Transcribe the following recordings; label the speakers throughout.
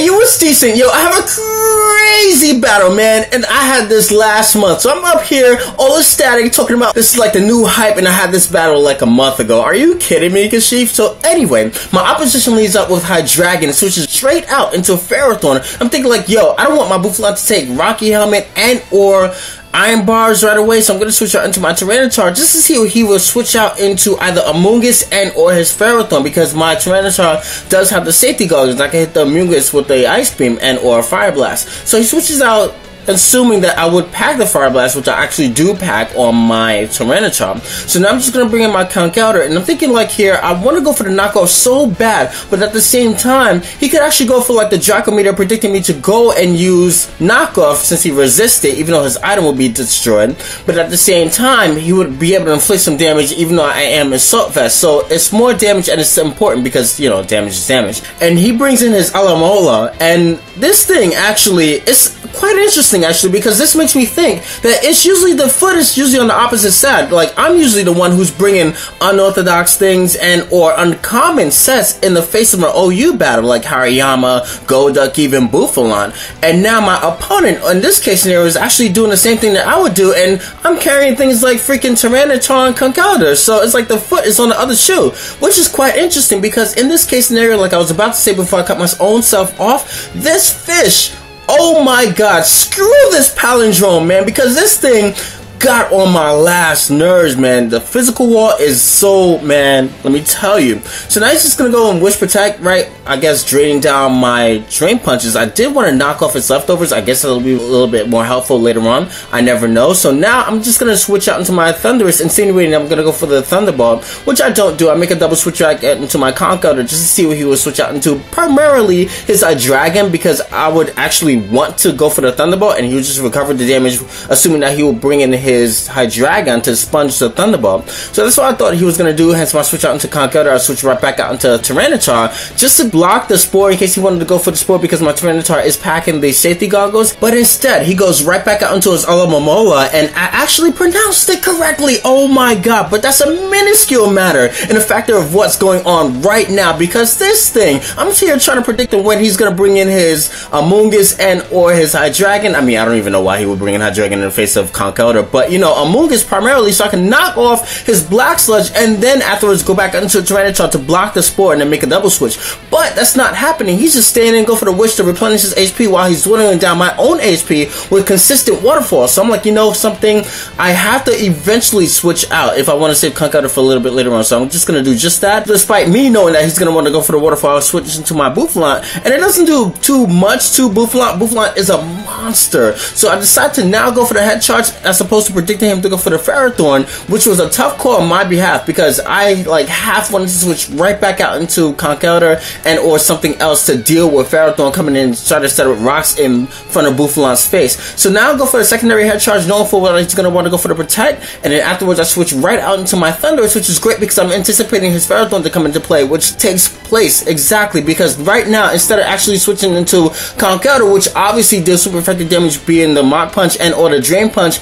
Speaker 1: You was decent. Yo, I have a crazy battle, man. And I had this last month. So I'm up here, all ecstatic, talking about this is like the new hype, and I had this battle like a month ago. Are you kidding me, Kashif? So anyway, my opposition leads up with Hydreigon, switches straight out into Ferrothorn. I'm thinking like, yo, I don't want my Bouffalant to take Rocky Helmet and or Iron Barbs right away, so I'm gonna switch out into my Tyranitar just to see if he will switch out into either Amoonguss and or his Ferrothorn because my Tyranitar does have the safety goggles. I can hit the Amoonguss with the Ice Beam and or a Fire Blast. So he switches out assuming that I would pack the Fire Blast, which I actually do pack on my Tyranitar. So now I'm just going to bring in my Conkeldurr, and I'm thinking like here, I want to go for the knockoff so bad, but at the same time, he could actually go for like the Draco Meteor, predicting me to go and use knockoff since he resists it, even though his item will be destroyed. But at the same time, he would be able to inflict some damage, even though I am Assault Vest. So it's more damage, and it's important because, you know, damage is damage. And he brings in his Alomomola, and this thing actually, it's quite interesting actually because this makes me think that it's usually the foot is usually on the opposite side. Like I'm usually the one who's bringing unorthodox things and or uncommon sets in the face of an OU battle like Hariyama, Golduck, even Bouffalant. And now my opponent in this case scenario is actually doing the same thing that I would do and I'm carrying things like freaking Tyranitar and. So it's like the foot is on the other shoe, which is quite interesting because in this case scenario, like I was about to say before I cut my own self off, this fish Oh my god, screw this palindrome, man, because this thing got on my last nerves, man. The physical wall is so, man, let me tell you. So now he's just gonna go and Wish Protect, right? I guess draining down my Drain Punches. I did want to knock off his leftovers. I guess it'll be a little bit more helpful later on. I never know. So now I'm just gonna switch out into my Thundurus insinuating I'm gonna go for the Thunderbolt, which I don't do. I make a double switch out into my Conkeldurr just to see what he will switch out into. Primarily his uh, Dragon, because I would actually want to go for the Thunderbolt, and he would just recover the damage, assuming that he will bring in his his Hydreigon to sponge the Thunderbolt. So that's what I thought he was going to do. Hence, I switch out into Conkeldurr, I switch right back out into Tyranitar just to block the Spore in case he wanted to go for the Spore because my Tyranitar is packing the safety goggles. But instead, he goes right back out into his Alomomola and I actually pronounced it correctly. Oh my god, but that's a minuscule matter in the factor of what's going on right now because this thing, I'm here trying to predict when he's going to bring in his Amoonguss and or his Hydreigon. I mean, I don't even know why he would bring in Hydreigon in the face of Conkeldurr, but but you know, Amoonguss primarily so I can knock off his Black Sludge and then afterwards go back into Tyranitar to block the Spore and then make a double switch. But that's not happening. He's just staying and go for the Wish to replenish his HP while he's dwindling down my own HP with consistent waterfall. So I'm like, you know something? I have to eventually switch out if I want to save Conkeldurr for a little bit later on. So I'm just going to do just that. Despite me knowing that he's going to want to go for the waterfall, I'll switch into my Bouffalant. And it doesn't do too much to Bouffalant. Bouffalant is a monster. So I decide to now go for the head charge as opposed to predicting him to go for the Ferrothorn, which was a tough call on my behalf because I like half wanted to switch right back out into Conkeldurr and or something else to deal with Ferrothorn coming in and to set up rocks in front of Bouffalant's face. So now I go for the secondary head charge, knowing for what he's gonna want to go for the protect, and then afterwards I switch right out into my Thundurus, which is great because I'm anticipating his Ferrothorn to come into play, which takes place exactly because right now instead of actually switching into Conkeldurr, which obviously deals super effective damage being the Mach Punch and or the Drain Punch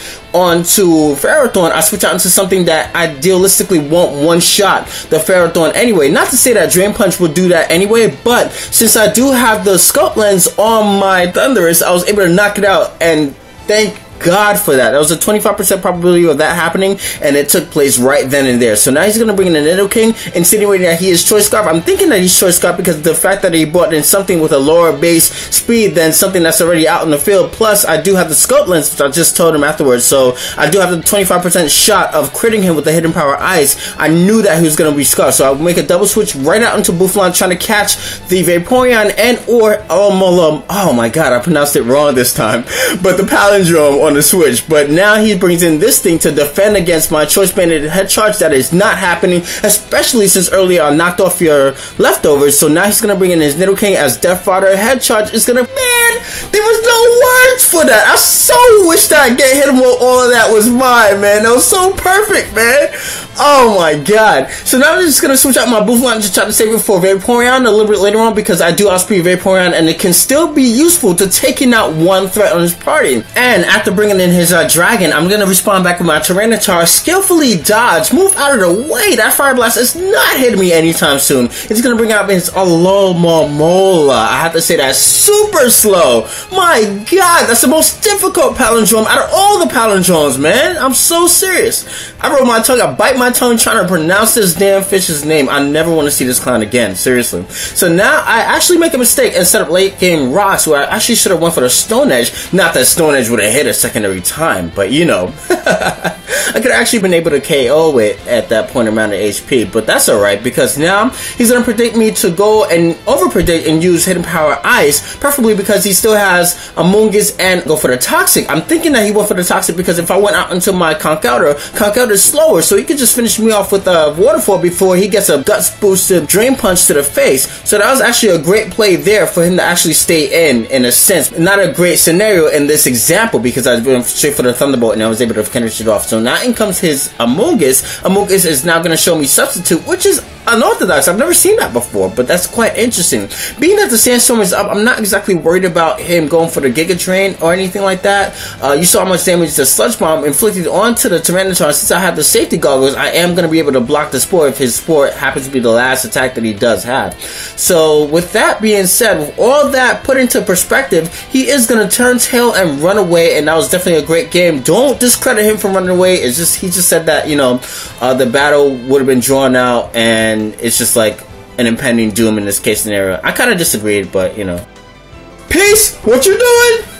Speaker 1: onto Ferrothorn, I switch out into something that idealistically won't one shot the Ferrothorn anyway. Not to say that Drain Punch will do that anyway, but since I do have the Scope Lens on my Thundurus, I was able to knock it out and thank God for that. There was a 25% probability of that happening, and it took place right then and there. So now he's going to bring in the Nidoking, insinuating that he is Choice Scarf. I'm thinking that he's Choice Scarf because the fact that he brought in something with a lower base speed than something that's already out in the field. Plus, I do have the Scope Lens, which I just told him afterwards. So I do have the 25% shot of critting him with the Hidden Power Ice. I knew that he was going to be Scarf. So I'll make a double switch right out into Bouffalant, trying to catch the Vaporeon and or oh, oh my god, I pronounced it wrong this time. But the Palindrome on the Switch, but now he brings in this thing to defend against my choice banded head charge. That is not happening, especially since earlier I knocked off your leftovers. So now he's gonna bring in his Nidoking as Death Fodder. Head charge is gonna man. There was for that. I so wish that get hit with all of that was mine, man. That was so perfect, man. Oh my god. So now I'm just gonna switch out my line to try to save it for Vaporeon a little bit later on because I do outspeed Vaporeon and it can still be useful to taking out one threat on his party. And after bringing in his uh, dragon, I'm gonna respond back with my Tyranitar, skillfully dodge, move out of the way. That Fire Blast is not hitting me anytime soon. It's gonna bring out his Alomomola. I have to say that's super slow. My god, that's the most difficult palindrome out of all the palindromes, man. I'm so serious. I roll my tongue, I bite my tongue trying to pronounce this damn fish's name. I never want to see this clown again, seriously. So now I actually make a mistake and set up late game rocks where I actually should have went for the Stone Edge. Not that Stone Edge would have hit a secondary time, but you know. I could actually been able to KO it at that point amount of HP, but that's alright because now he's gonna predict me to go and over predict and use Hidden Power Ice, preferably because he still has Amoonguss and go for the Toxic. I'm thinking that he went for the Toxic because if I went out into my Conkeldurr, Conkeldurr is slower, so he could just finish me off with a Waterfall before he gets a Guts boosted Drain Punch to the face. So that was actually a great play there for him to actually stay in, in a sense. Not a great scenario in this example because I went straight for the Thunderbolt and I was able to finish it off. So now in comes his Amoonguss. Amoonguss is now going to show me Substitute, which is unorthodox. I've never seen that before, but that's quite interesting. Being that the Sandstorm is up, I'm not exactly worried about him going for the Giga Drain or anything like that. Uh, you saw how much damage the Sludge Bomb inflicted onto the Tyranitar. Since I have the safety goggles, I am going to be able to block the Spore if his Spore happens to be the last attack that he does have. So, with that being said, with all that put into perspective, he is going to turn tail and run away, and that was definitely a great game. Don't discredit him from running away. It's just he just said that you know uh, the battle would have been drawn out and it's just like an impending doom in this case scenario. I kind of disagreed, but you know. Peace. What you doing?